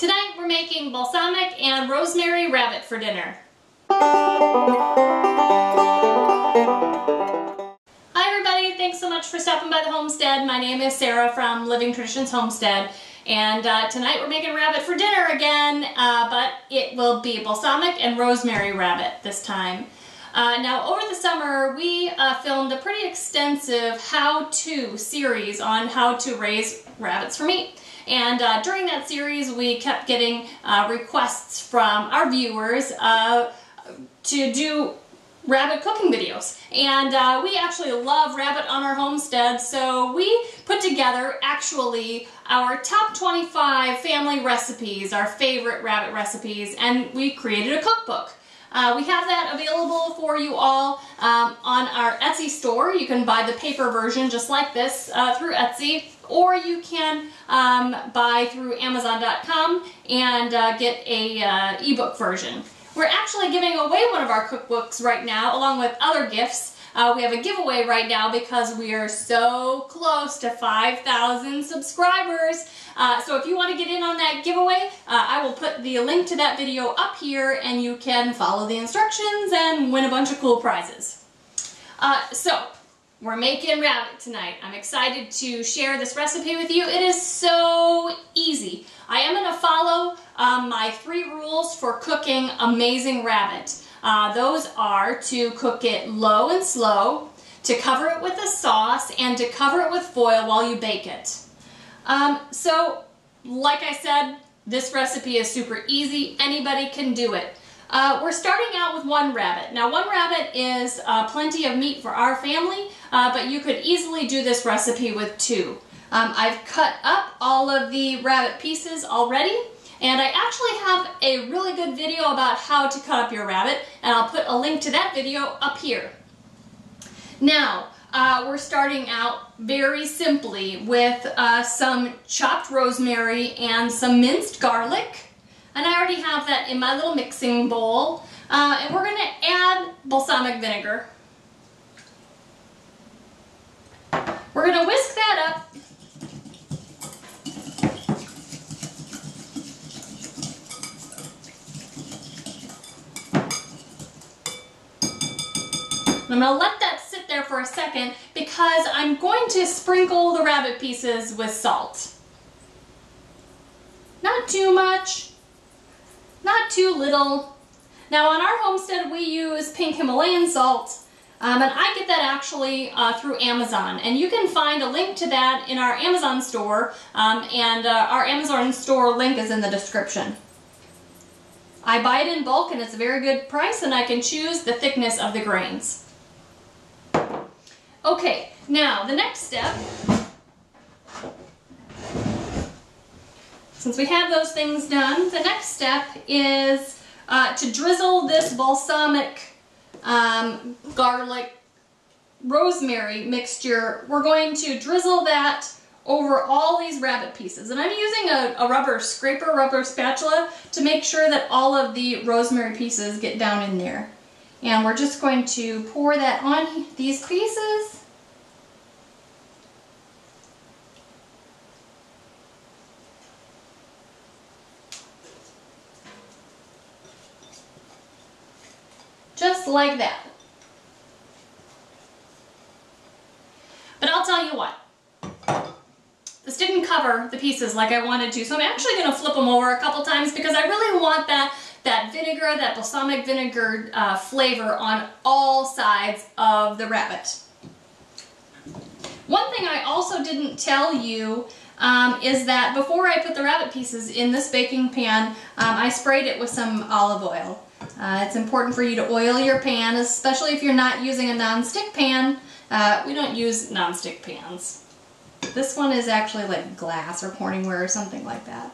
Tonight we're making balsamic and rosemary rabbit for dinner. Hi everybody, thanks so much for stopping by the homestead. My name is Sarah from Living Traditions Homestead and uh, tonight we're making rabbit for dinner again, uh, but it will be balsamic and rosemary rabbit this time. Uh, now over the summer we uh, filmed a pretty extensive how-to series on how to raise rabbits for meat. And uh, during that series, we kept getting uh, requests from our viewers uh, to do rabbit cooking videos. And uh, we actually love rabbit on our homestead, so we put together actually our top 25 family recipes, our favorite rabbit recipes, and we created a cookbook. Uh, we have that available for you all um, on our Etsy store. You can buy the paper version just like this uh, through Etsy or you can um, buy through Amazon.com and uh, get a uh, ebook version. We're actually giving away one of our cookbooks right now along with other gifts. Uh, we have a giveaway right now because we are so close to 5,000 subscribers. Uh, so if you want to get in on that giveaway, uh, I will put the link to that video up here and you can follow the instructions and win a bunch of cool prizes. Uh, so we're making rabbit tonight. I'm excited to share this recipe with you. It is so easy. I am going to follow um, my three rules for cooking amazing rabbit. Uh, those are to cook it low and slow, to cover it with a sauce, and to cover it with foil while you bake it. Um, so, like I said, this recipe is super easy. Anybody can do it. Uh, we're starting out with one rabbit. Now one rabbit is uh, plenty of meat for our family, uh, but you could easily do this recipe with two. Um, I've cut up all of the rabbit pieces already, and I actually have a really good video about how to cut up your rabbit, and I'll put a link to that video up here. Now, uh, we're starting out very simply with uh, some chopped rosemary and some minced garlic. And I already have that in my little mixing bowl. Uh, and we're going to add balsamic vinegar. We're going to whisk that up. I'm going to let that sit there for a second because I'm going to sprinkle the rabbit pieces with salt. Not too much, not too little. Now on our homestead we use pink Himalayan salt um, and I get that actually uh, through Amazon and you can find a link to that in our Amazon store um, and uh, our Amazon store link is in the description. I buy it in bulk and it's a very good price and I can choose the thickness of the grains. Okay, now the next step Since we have those things done, the next step is uh, to drizzle this balsamic um, garlic rosemary mixture. We're going to drizzle that over all these rabbit pieces. And I'm using a, a, rubber scraper, rubber spatula to make sure that all of the rosemary pieces get down in there. And we're just going to pour that on these pieces. Just like that. But I'll tell you what. This didn't cover the pieces like I wanted to, so I'm actually going to flip them over a couple times because I really want that, that vinegar, that balsamic vinegar uh, flavor on all sides of the rabbit. One thing I also didn't tell you um, is that before I put the rabbit pieces in this baking pan, um, I sprayed it with some olive oil. Uh, it's important for you to oil your pan, especially if you're not using a non-stick pan. Uh, we don't use non-stick pans. This one is actually like glass or Corningware or something like that.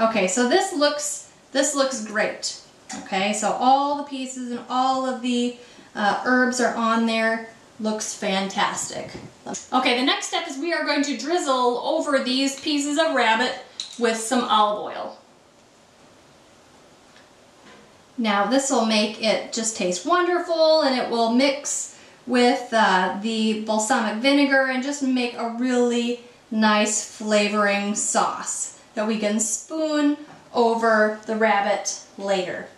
Okay, so this looks this looks great. Okay, so all the pieces and all of the uh, herbs are on there. Looks fantastic. Okay, the next step is we are going to drizzle over these pieces of rabbit with some olive oil. Now this will make it just taste wonderful and it will mix with uh, the balsamic vinegar and just make a really nice flavoring sauce that we can spoon over the rabbit later.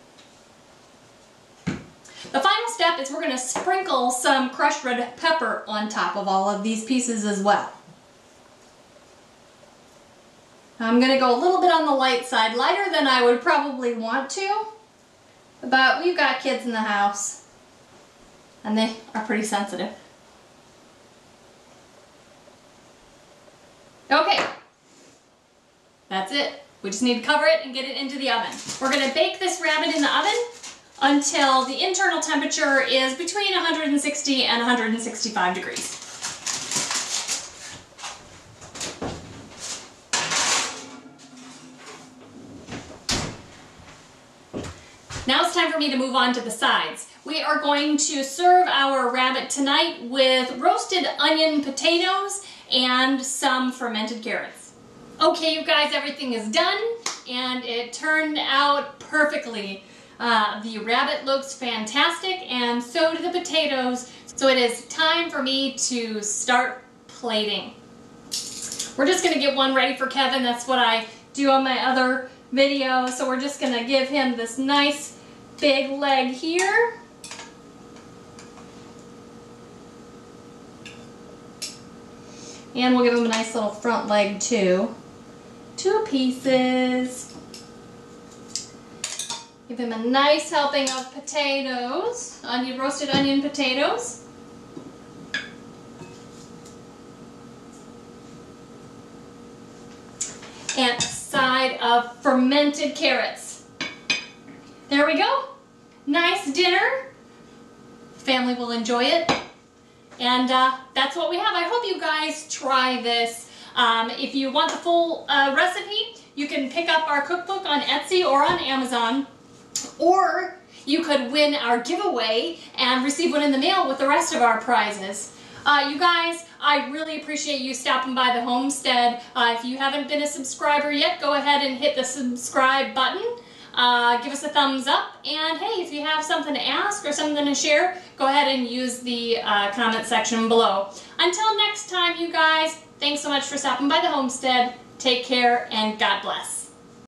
The final step is we're going to sprinkle some crushed red pepper on top of all of these pieces as well. I'm going to go a little bit on the light side, lighter than I would probably want to, but we've got kids in the house and they are pretty sensitive. Okay, that's it. We just need to cover it and get it into the oven. We're going to bake this rabbit in the oven until the internal temperature is between 160 and 165 degrees. Now it's time for me to move on to the sides. We are going to serve our rabbit tonight with roasted onion potatoes and some fermented carrots. Okay, you guys, everything is done and it turned out perfectly. Uh, the rabbit looks fantastic and so do the potatoes. So it is time for me to start plating. We're just gonna get one ready for Kevin. That's what I do on my other video. So we're just gonna give him this nice big leg here. And we'll give him a nice little front leg too. Two pieces. Give him a nice helping of potatoes, onion, roasted onion potatoes. And a side of fermented carrots. There we go. Nice dinner. Family will enjoy it. And uh, that's what we have. I hope you guys try this. Um, if you want the full uh, recipe, you can pick up our cookbook on Etsy or on Amazon. Or you could win our giveaway and receive one in the mail with the rest of our prizes. Uh, you guys, I really appreciate you stopping by the homestead. Uh, if you haven't been a subscriber yet, go ahead and hit the subscribe button. Uh, give us a thumbs up. And hey, if you have something to ask or something to share, go ahead and use the uh, comment section below. Until next time, you guys, thanks so much for stopping by the homestead. Take care and God bless.